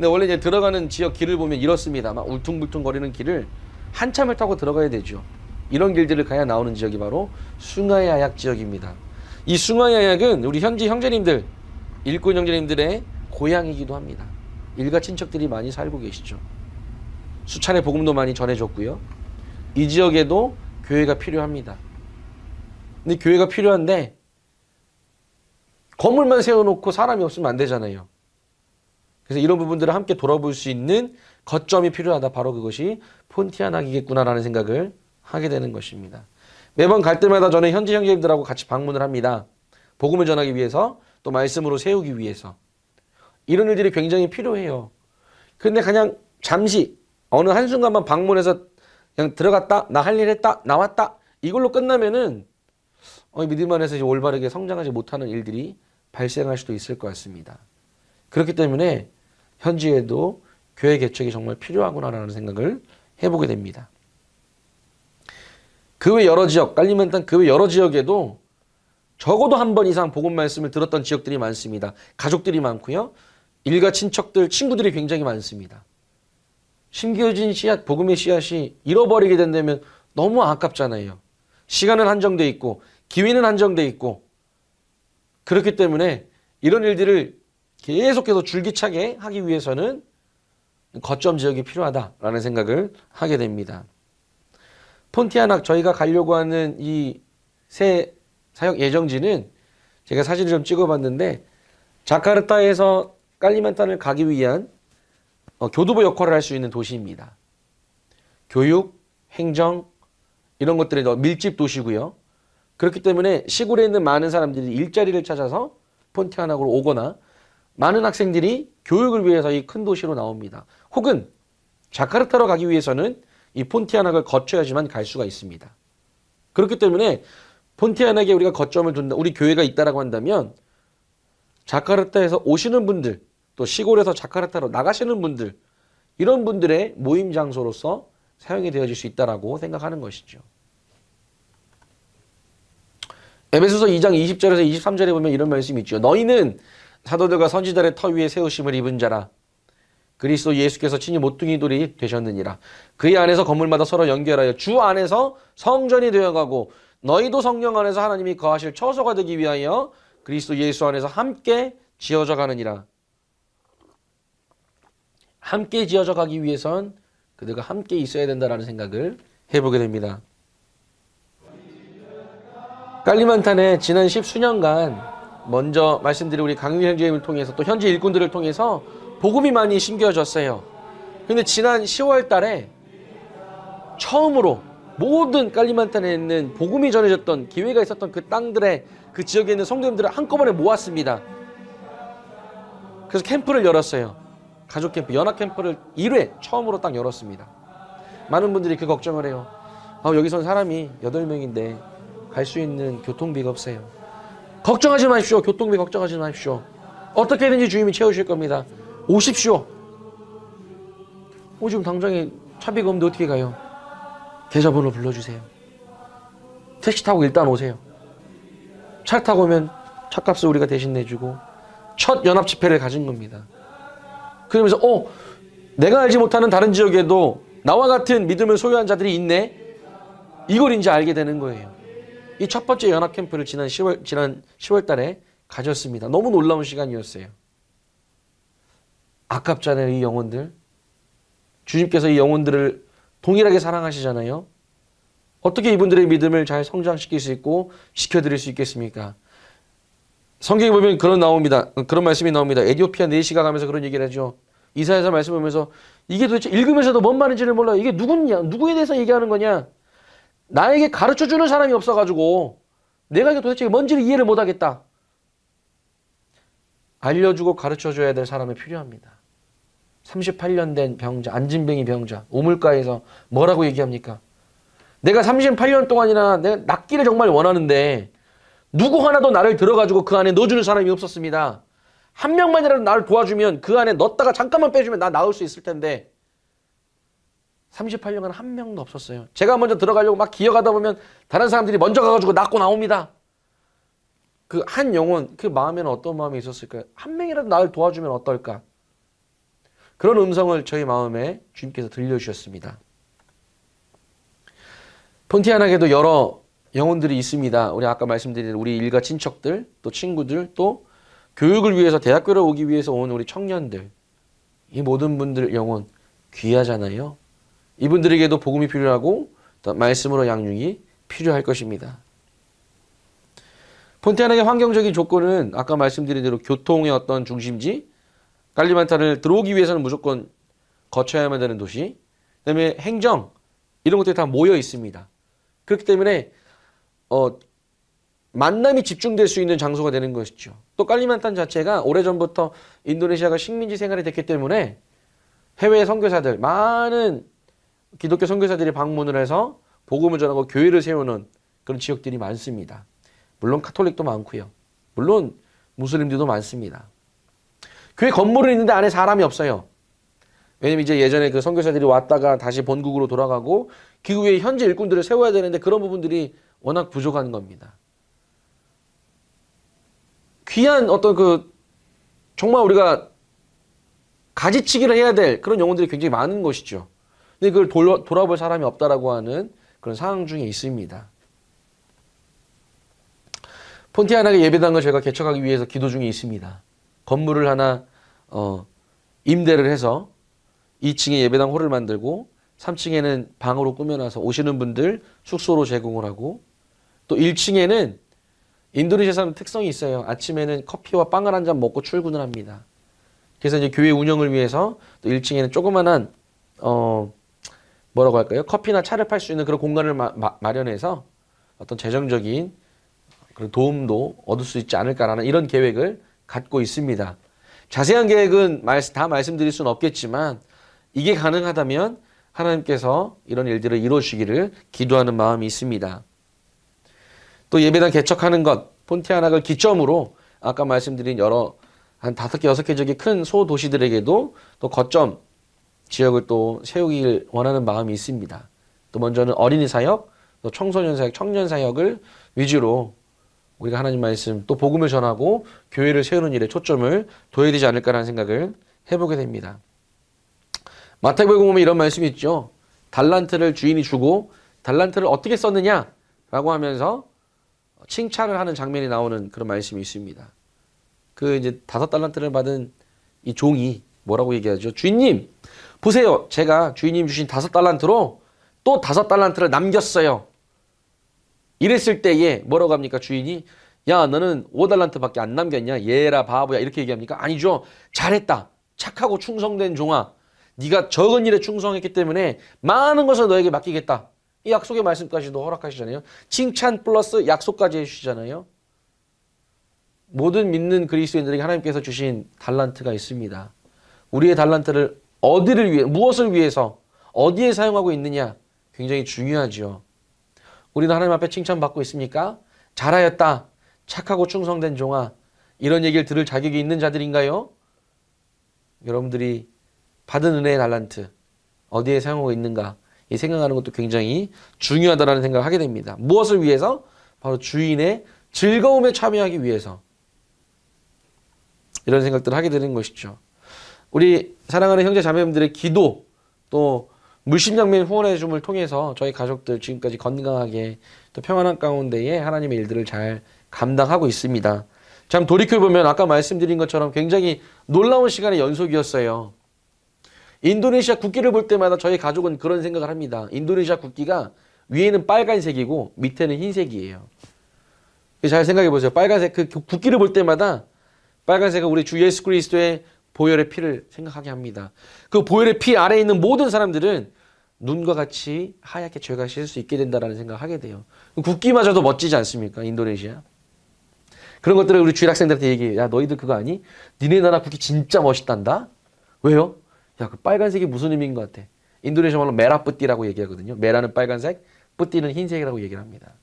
근데 원래 이제 들어가는 지역 길을 보면 이렇습니다. 막 울퉁불퉁 거리는 길을 한참을 타고 들어가야 되죠. 이런 길들을 가야 나오는 지역이 바로 숭아야약 지역입니다. 이 숭아야약은 우리 현지 형제님들, 일꾼 형제님들의 고향이기도 합니다. 일가 친척들이 많이 살고 계시죠. 수차례 복음도 많이 전해줬고요. 이 지역에도 교회가 필요합니다. 근데 교회가 필요한데 건물만 세워놓고 사람이 없으면 안 되잖아요. 그래서 이런 부분들을 함께 돌아볼 수 있는 거점이 필요하다. 바로 그것이 폰티아나기겠구나라는 생각을 하게 되는 것입니다. 매번 갈 때마다 저는 현지 형제님들하고 같이 방문을 합니다. 복음을 전하기 위해서 또 말씀으로 세우기 위해서 이런 일들이 굉장히 필요해요. 근데 그냥 잠시 어느 한순간만 방문해서 그냥 들어갔다 나 할 일 했다 나왔다 이걸로 끝나면은 어, 믿음 안에서 이제 올바르게 성장하지 못하는 일들이 발생할 수도 있을 것 같습니다. 그렇기 때문에 현지에도 교회 개척이 정말 필요하구나라는 생각을 해보게 됩니다. 그 외 여러 지역, 깔리멘탄 그 외 여러 지역에도 적어도 한 번 이상 복음 말씀을 들었던 지역들이 많습니다. 가족들이 많고요. 일가 친척들, 친구들이 굉장히 많습니다. 심겨진 씨앗, 복음의 씨앗이 잃어버리게 된다면 너무 아깝잖아요. 시간은 한정돼 있고 기회는 한정돼 있고 그렇기 때문에 이런 일들을 계속해서 줄기차게 하기 위해서는 거점 지역이 필요하다라는 생각을 하게 됩니다. 폰티아낙 저희가 가려고 하는 이 새 사역 예정지는 제가 사진을 좀 찍어봤는데 자카르타에서 깔리만탄을 가기 위한 어, 교두보 역할을 할 수 있는 도시입니다. 교육, 행정 이런 것들이 더 밀집 도시고요. 그렇기 때문에 시골에 있는 많은 사람들이 일자리를 찾아서 폰티아낙으로 오거나 많은 학생들이 교육을 위해서 이 큰 도시로 나옵니다. 혹은 자카르타로 가기 위해서는 이 폰티아낙을 거쳐야지만 갈 수가 있습니다. 그렇기 때문에 폰티아낙에 우리가 거점을 둔다, 우리 교회가 있다라고 한다면 자카르타에서 오시는 분들, 또 시골에서 자카르타로 나가시는 분들, 이런 분들의 모임 장소로서 사용이 되어질 수 있다라고 생각하는 것이죠. 에베소서 2장 20절에서 23절에 보면 이런 말씀이 있죠. 너희는 사도들과 선지자의 터 위에 세우심을 입은 자라. 그리스도 예수께서 친히 모퉁이 돌이 되셨느니라. 그의 안에서 건물마다 서로 연결하여 주 안에서 성전이 되어가고 너희도 성령 안에서 하나님이 거하실 처소가 되기 위하여 그리스도 예수 안에서 함께 지어져 가느니라. 함께 지어져 가기 위해선 그들과 함께 있어야 된다라는 생각을 해보게 됩니다. 깔리만탄에 지난 십수년간 먼저 말씀드린 우리 강윤 형제님을 통해서 또 현지 일꾼들을 통해서 복음이 많이 심겨졌어요. 근데 지난 10월 달에 처음으로 모든 깔리만탄에 있는 복음이 전해졌던 기회가 있었던 그 땅들의 그 지역에 있는 성도님들을 한꺼번에 모았습니다. 그래서 캠프를 열었어요. 가족 캠프, 연합 캠프를 1회 처음으로 딱 열었습니다. 많은 분들이 그 걱정을 해요. 아, 여기선 사람이 8명인데 갈 수 있는 교통비가 없어요. 걱정하지 마십시오. 교통비 걱정하지 마십시오. 어떻게든지 주님이 채우실 겁니다. 오십시오. 어, 지금 당장에 차비가 없는데 어떻게 가요? 계좌번호 불러주세요. 택시 타고 일단 오세요. 차 타고 오면 차값을 우리가 대신 내주고 첫 연합 집회를 가진 겁니다. 그러면서 어 내가 알지 못하는 다른 지역에도 나와 같은 믿음을 소유한 자들이 있네. 이걸 이제 알게 되는 거예요. 이 첫 번째 연합 캠프를 지난 10월 지난 10월 달에 가졌습니다. 너무 놀라운 시간이었어요. 아깝잖아요, 이 영혼들. 주님께서 이 영혼들을 동일하게 사랑하시잖아요. 어떻게 이분들의 믿음을 잘 성장시킬 수 있고 시켜드릴 수 있겠습니까? 성경에 보면 그런 나옵니다. 그런 말씀이 나옵니다. 에디오피아 4시가 가면서 그런 얘기를 하죠. 이사야서 말씀 보면서 이게 도대체 읽으면서도 뭔 말인지를 몰라. 이게 누구냐? 누구에 대해서 얘기하는 거냐? 나에게 가르쳐 주는 사람이 없어가지고 내가 이게 도대체 뭔지를 이해를 못하겠다. 알려주고 가르쳐 줘야 될 사람이 필요합니다. 38년 된 병자, 안진뱅이 병자, 우물가에서 뭐라고 얘기합니까? 내가 38년 동안이나 내가 낫기를 정말 원하는데 누구 하나도 나를 들어가지고 그 안에 넣어주는 사람이 없었습니다. 한 명만이라도 나를 도와주면 그 안에 넣었다가 잠깐만 빼주면 나 나올 수 있을 텐데 38년간 한 명도 없었어요. 제가 먼저 들어가려고 막 기어가다 보면 다른 사람들이 먼저 가가지고 낫고 나옵니다. 그 한 영혼, 그 마음에는 어떤 마음이 있었을까요? 한 명이라도 나를 도와주면 어떨까? 그런 음성을 저희 마음에 주님께서 들려주셨습니다. 폰티아나에도 여러 영혼들이 있습니다. 우리 아까 말씀드린 우리 일가 친척들, 또 친구들, 또 교육을 위해서 대학교를 오기 위해서 온 우리 청년들. 이 모든 분들 영혼 귀하잖아요. 이분들에게도 복음이 필요하고 또 말씀으로 양육이 필요할 것입니다. 폰티아나의 환경적인 조건은 아까 말씀드린 대로 교통의 어떤 중심지, 깔리만타를 들어오기 위해서는 무조건 거쳐야만 되는 도시, 그다음에 행정 이런 것들이 다 모여 있습니다. 그렇기 때문에 어, 만남이 집중될 수 있는 장소가 되는 것이죠. 또 깔리만탄 자체가 오래전부터 인도네시아가 식민지 생활이 됐기 때문에 해외 선교사들 많은 기독교 선교사들이 방문을 해서 복음을 전하고 교회를 세우는 그런 지역들이 많습니다. 물론 카톨릭도 많고요. 물론 무슬림들도 많습니다. 교회 건물은 있는데 안에 사람이 없어요. 왜냐면 이제 예전에 그 선교사들이 왔다가 다시 본국으로 돌아가고 그 후에 현재 일꾼들을 세워야 되는데 그런 부분들이 워낙 부족한 겁니다. 귀한 어떤 그 정말 우리가 가지치기를 해야 될 그런 영혼들이 굉장히 많은 것이죠. 근데 그걸 돌아, 돌아볼 사람이 없다라고 하는 그런 상황 중에 있습니다. 폰티아나의 예배당을 제가 개척하기 위해서 기도 중에 있습니다. 건물을 하나 어, 임대를 해서 2층에 예배당 홀을 만들고 3층에는 방으로 꾸며놔서 오시는 분들 숙소로 제공을 하고 또 1층에는 인도네시아 사람 특성이 있어요. 아침에는 커피와 빵을 한 잔 먹고 출근을 합니다. 그래서 이제 교회 운영을 위해서 또 1층에는 조그만한 어 뭐라고 할까요? 커피나 차를 팔 수 있는 그런 공간을 마, 마, 마 련해서 어떤 재정적인 그런 도움도 얻을 수 있지 않을까라는 이런 계획을 갖고 있습니다. 자세한 계획은 다 말씀드릴 수는 없겠지만 이게 가능하다면 하나님께서 이런 일들을 이루어 주기를 기도하는 마음이 있습니다. 또 예배당 개척하는 것, 폰티아나를 기점으로 아까 말씀드린 여러 한 다섯 개, 여섯 개 저기 큰 소도시들에게도 또 거점 지역을 또 세우길 원하는 마음이 있습니다. 또 먼저는 어린이 사역, 또 청소년 사역, 청년 사역을 위주로 우리가 하나님 말씀 또 복음을 전하고 교회를 세우는 일에 초점을 둬야 되지 않을까라는 생각을 해보게 됩니다. 마태복음 보면 이런 말씀이 있죠. 달란트를 주인이 주고 달란트를 어떻게 썼느냐라고 하면서 칭찬을 하는 장면이 나오는 그런 말씀이 있습니다. 그 이제 다섯 달란트를 받은 이 종이 뭐라고 얘기하죠? 주인님, 보세요. 제가 주인님 주신 다섯 달란트로 또 다섯 달란트를 남겼어요. 이랬을 때에 뭐라고 합니까? 주인이 야 너는 5달란트밖에 안 남겼냐? 얘라 바보야 이렇게 얘기합니까? 아니죠. 잘했다. 착하고 충성된 종아. 네가 적은 일에 충성했기 때문에 많은 것을 너에게 맡기겠다. 이 약속의 말씀까지도 허락하시잖아요. 칭찬 플러스 약속까지 해주시잖아요. 모든 믿는 그리스도인들에게 하나님께서 주신 달란트가 있습니다. 우리의 달란트를 어디를 위해, 무엇을 위해서, 어디에 사용하고 있느냐 굉장히 중요하죠. 우리는 하나님 앞에 칭찬받고 있습니까? 잘하였다. 착하고 충성된 종아. 이런 얘기를 들을 자격이 있는 자들인가요? 여러분들이 받은 은혜의 달란트 어디에 사용하고 있는가 이 생각하는 것도 굉장히 중요하다라는 생각을 하게 됩니다. 무엇을 위해서? 바로 주인의 즐거움에 참여하기 위해서 이런 생각들을 하게 되는 것이죠. 우리 사랑하는 형제 자매님들의 기도 또 물심양면 후원해 줌을 통해서 저희 가족들 지금까지 건강하게 또 평안한 가운데에 하나님의 일들을 잘 감당하고 있습니다. 참 돌이켜보면 아까 말씀드린 것처럼 굉장히 놀라운 시간의 연속이었어요. 인도네시아 국기를 볼 때마다 저희 가족은 그런 생각을 합니다. 인도네시아 국기가 위에는 빨간색이고 밑에는 흰색이에요. 잘 생각해 보세요. 빨간색 그 국기를 볼 때마다 빨간색은 우리 주 예수 그리스도의 보혈의 피를 생각하게 합니다. 그 보혈의 피 아래에 있는 모든 사람들은 눈과 같이 하얗게 죄가 씻을 수 있게 된다라는 생각을 하게 돼요. 국기마저도 멋지지 않습니까? 인도네시아. 그런 것들을 우리 주일 학생들한테 얘기해. 야, 너희들 그거 아니? 니네 나라 국기 진짜 멋있단다? 왜요? 야, 그 빨간색이 무슨 의미인 것 같아? 인도네시아 말로 메라뿌띠라고 얘기하거든요. 메라는 빨간색, 뿌띠는 흰색이라고 얘기를 합니다.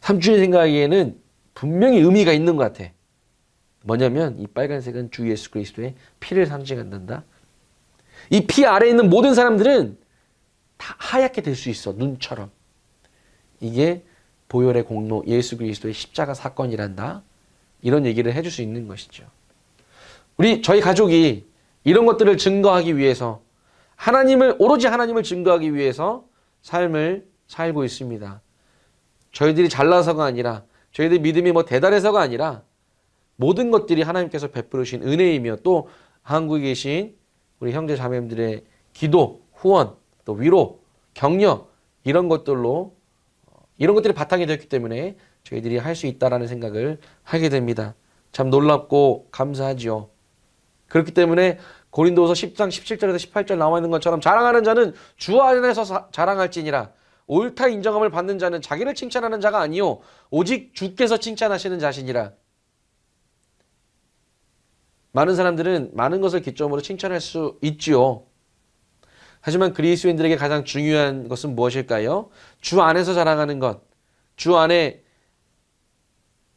삼주의 생각에는 분명히 의미가 있는 것 같아. 뭐냐면 이 빨간색은 주 예수 그리스도의 피를 상징한단다. 이 피 아래에 있는 모든 사람들은 다 하얗게 될 수 있어. 눈처럼. 이게 보혈의 공로 예수 그리스도의 십자가 사건이란다. 이런 얘기를 해줄 수 있는 것이죠. 우리 저희 가족이 이런 것들을 증거하기 위해서 하나님을 오로지 하나님을 증거하기 위해서 삶을 살고 있습니다. 저희들이 잘나서가 아니라 저희들 믿음이 뭐 대단해서가 아니라 모든 것들이 하나님께서 베풀으신 은혜이며 또 한국에 계신 우리 형제 자매님들의 기도, 후원, 또 위로, 격려 이런 것들로 이런 것들이 바탕이 되었기 때문에 저희들이 할 수 있다라는 생각을 하게 됩니다. 참 놀랍고 감사하지요. 그렇기 때문에 고린도서 10장 17절에서 18절 나와 있는 것처럼 자랑하는 자는 주 안에서 사- 자랑할지니라 옳다 인정함을 받는 자는 자기를 칭찬하는 자가 아니요 오직 주께서 칭찬하시는 자시니라. 많은 사람들은 많은 것을 기점으로 칭찬할 수 있지요. 하지만 그리스도인들에게 가장 중요한 것은 무엇일까요? 주 안에서 자랑하는 것. 주 안에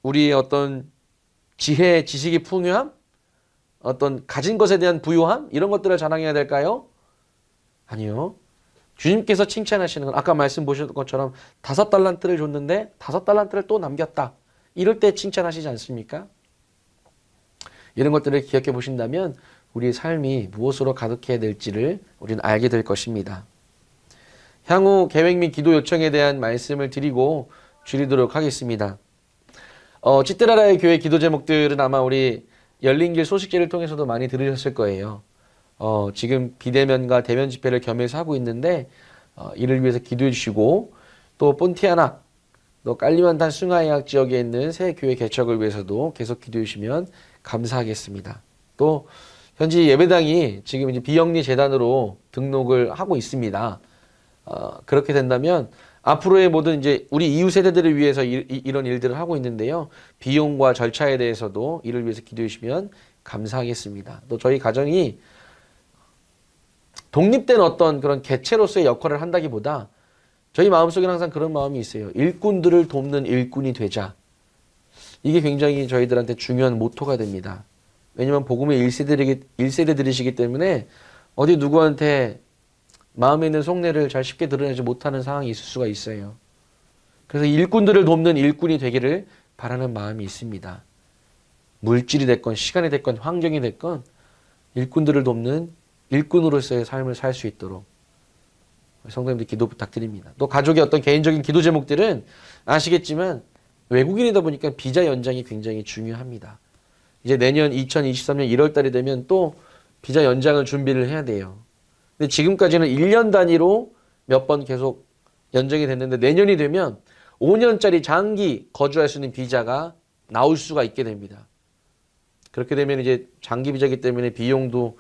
우리의 어떤 지혜, 지식이 풍요함? 어떤 가진 것에 대한 부요함? 이런 것들을 자랑해야 될까요? 아니요. 주님께서 칭찬하시는 건 아까 말씀 보셨던 것처럼 다섯 달란트를 줬는데 다섯 달란트를 또 남겼다. 이럴 때 칭찬하시지 않습니까? 이런 것들을 기억해 보신다면 우리의 삶이 무엇으로 가득해야 될지를 우리는 알게 될 것입니다. 향후 계획 및 기도 요청에 대한 말씀을 드리고 줄이도록 하겠습니다. 어, 찌뜨라라의 교회 기도 제목들은 아마 우리 열린길 소식지를 통해서도 많이 들으셨을 거예요. 어, 지금 비대면과 대면 집회를 겸해서 하고 있는데 어, 이를 위해서 기도해 주시고 또 본티아나 또 깔리만탄 숭하이악 지역에 있는 새 교회 개척을 위해서도 계속 기도해 주시면 감사하겠습니다. 또 현지 예배당이 지금 이제 비영리 재단으로 등록을 하고 있습니다. 어, 그렇게 된다면 앞으로의 모든 이제 우리 이웃 세대들을 위해서 이, 이, 이런 일들을 하고 있는데요. 비용과 절차에 대해서도 이를 위해서 기도해 주시면 감사하겠습니다. 또 저희 가정이 독립된 어떤 그런 개체로서의 역할을 한다기보다 저희 마음속에 항상 그런 마음이 있어요. 일꾼들을 돕는 일꾼이 되자. 이게 굉장히 저희들한테 중요한 모토가 됩니다. 왜냐면 복음의 1세대들이, 1세대들이시기 때문에 어디 누구한테 마음에 있는 속내를 잘 쉽게 드러내지 못하는 상황이 있을 수가 있어요. 그래서 일꾼들을 돕는 일꾼이 되기를 바라는 마음이 있습니다. 물질이 됐건 시간이 됐건 환경이 됐건 일꾼들을 돕는 일꾼으로서의 삶을 살 수 있도록 성도님들 기도 부탁드립니다. 또 가족의 어떤 개인적인 기도 제목들은 아시겠지만 외국인이다 보니까 비자 연장이 굉장히 중요합니다. 이제 내년 2023년 1월 달이 되면 또 비자 연장을 준비를 해야 돼요. 근데 지금까지는 1년 단위로 몇 번 계속 연장이 됐는데 내년이 되면 5년짜리 장기 거주할 수 있는 비자가 나올 수가 있게 됩니다. 그렇게 되면 이제 장기 비자기 때문에 비용도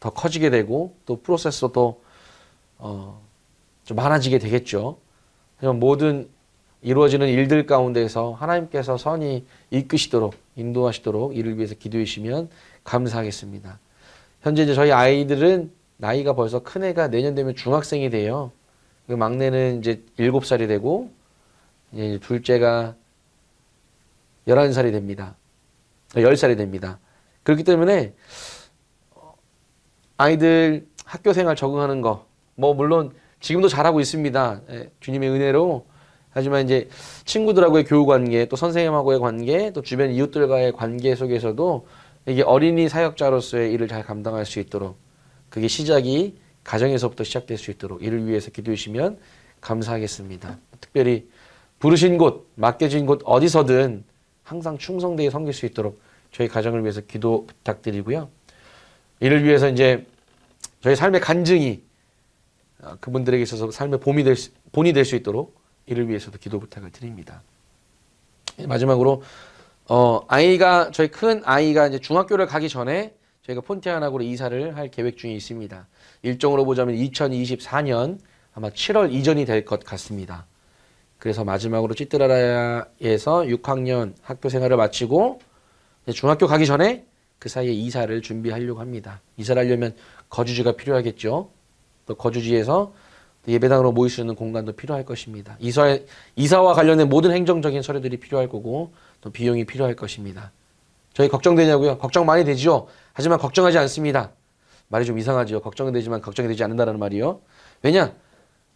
더 커지게 되고 또 프로세스도 어, 좀 많아지게 되겠죠. 그냥 모든 이루어지는 일들 가운데서 하나님께서 선이 이끄시도록 인도하시도록 이를 위해서 기도해 주시면 감사하겠습니다. 현재 이제 저희 아이들은 나이가 벌써 큰 애가 내년 되면 중학생이 돼요. 그 막내는 이제 7살이 되고 이제 둘째가 11살이 됩니다. 10살이 됩니다. 그렇기 때문에 아이들 학교 생활 적응하는 거, 뭐 물론 지금도 잘하고 있습니다. 예, 주님의 은혜로. 하지만 이제 친구들하고의 교우 관계, 또 선생님하고의 관계, 또 주변 이웃들과의 관계 속에서도 이게 어린이 사역자로서의 일을 잘 감당할 수 있도록 그게 시작이 가정에서부터 시작될 수 있도록 이를 위해서 기도해 주시면 감사하겠습니다. 특별히 부르신 곳, 맡겨진 곳 어디서든 항상 충성되게 섬길 수 있도록 저희 가정을 위해서 기도 부탁드리고요. 이를 위해서 이제 저희 삶의 간증이 어, 그분들에게 있어서 삶의 봄이 될 수, 본이 될 수 있도록 이를 위해서도 기도 부탁을 드립니다. 마지막으로 어, 아이가 저희 큰 아이가 이제 중학교를 가기 전에 저희가 폰티아나고로 이사를 할 계획 중에 있습니다. 일정으로 보자면 2024년 아마 7월 이전이 될 것 같습니다. 그래서 마지막으로 찌뜨라라에서 6학년 학교 생활을 마치고 중학교 가기 전에 그 사이에 이사를 준비하려고 합니다. 이사를 하려면 거주지가 필요하겠죠. 또 거주지에서 또 예배당으로 모일 수 있는 공간도 필요할 것입니다. 이사, 이사와 관련된 모든 행정적인 서류들이 필요할 거고 또 비용이 필요할 것입니다. 저희 걱정되냐고요? 걱정 많이 되죠? 하지만 걱정하지 않습니다. 말이 좀 이상하죠. 걱정은 되지만 걱정이 되지 않는다는 말이요. 왜냐?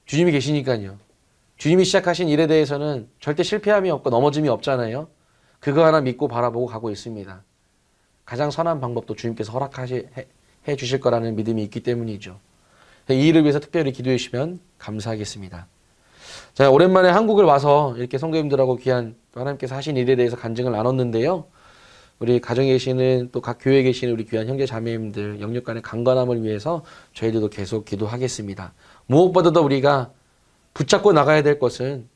주님이 계시니까요. 주님이 시작하신 일에 대해서는 절대 실패함이 없고 넘어짐이 없잖아요. 그거 하나 믿고 바라보고 가고 있습니다. 가장 선한 방법도 주님께서 허락하시 해, 해 주실 거라는 믿음이 있기 때문이죠. 이 일을 위해서 특별히 기도해 주시면 감사하겠습니다. 자, 오랜만에 한국을 와서 이렇게 성도님들하고 귀한 또 하나님께서 하신 일에 대해서 간증을 나눴는데요. 우리 가정에 계시는 또 각 교회에 계시는 우리 귀한 형제 자매님들 영역 간의 강건함을 위해서 저희들도 계속 기도하겠습니다. 무엇보다도 우리가 붙잡고 나가야 될 것은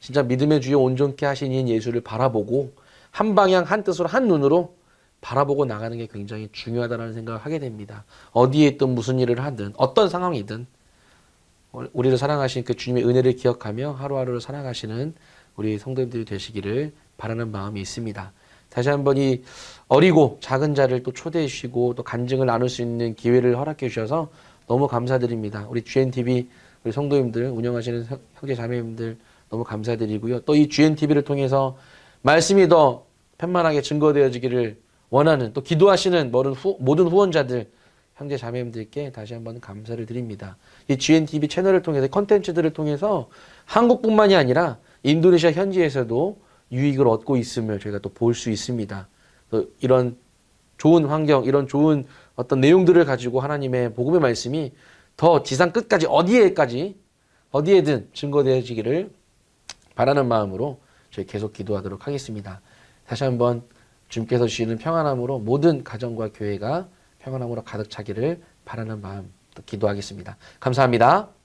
진짜 믿음의 주요 온전케 하신 이 예수를 바라보고 한 방향 한 뜻으로 한 눈으로 바라보고 나가는 게 굉장히 중요하다는 생각을 하게 됩니다. 어디에 있든 무슨 일을 하든 어떤 상황이든 우리를 사랑하신 그 주님의 은혜를 기억하며 하루하루를 살아가시는 우리 성도님들이 되시기를 바라는 마음이 있습니다. 다시 한번 이 어리고 작은 자를 또 초대해 주시고 또 간증을 나눌 수 있는 기회를 허락해 주셔서 너무 감사드립니다. 우리 GNTV 우리 성도님들 운영하시는 형제 자매님들 너무 감사드리고요. 또 이 GNTV를 통해서 말씀이 더 편만하게 증거되어지기를 원하는 또 기도하시는 모든, 후, 모든 후원자들 형제 자매님들께 다시 한번 감사를 드립니다. 이 GNTV 채널을 통해서 컨텐츠들을 통해서 한국뿐만이 아니라 인도네시아 현지에서도 유익을 얻고 있음을 저희가 또 볼 수 있습니다. 또 이런 좋은 환경, 이런 좋은 어떤 내용들을 가지고 하나님의 복음의 말씀이 더 지상 끝까지 어디에까지 어디에든 증거되어지기를 바라는 마음으로 저희 계속 기도하도록 하겠습니다. 다시 한번 주님께서 주시는 평안함으로 모든 가정과 교회가 평안함으로 가득 차기를 바라는 마음 또 기도하겠습니다. 감사합니다.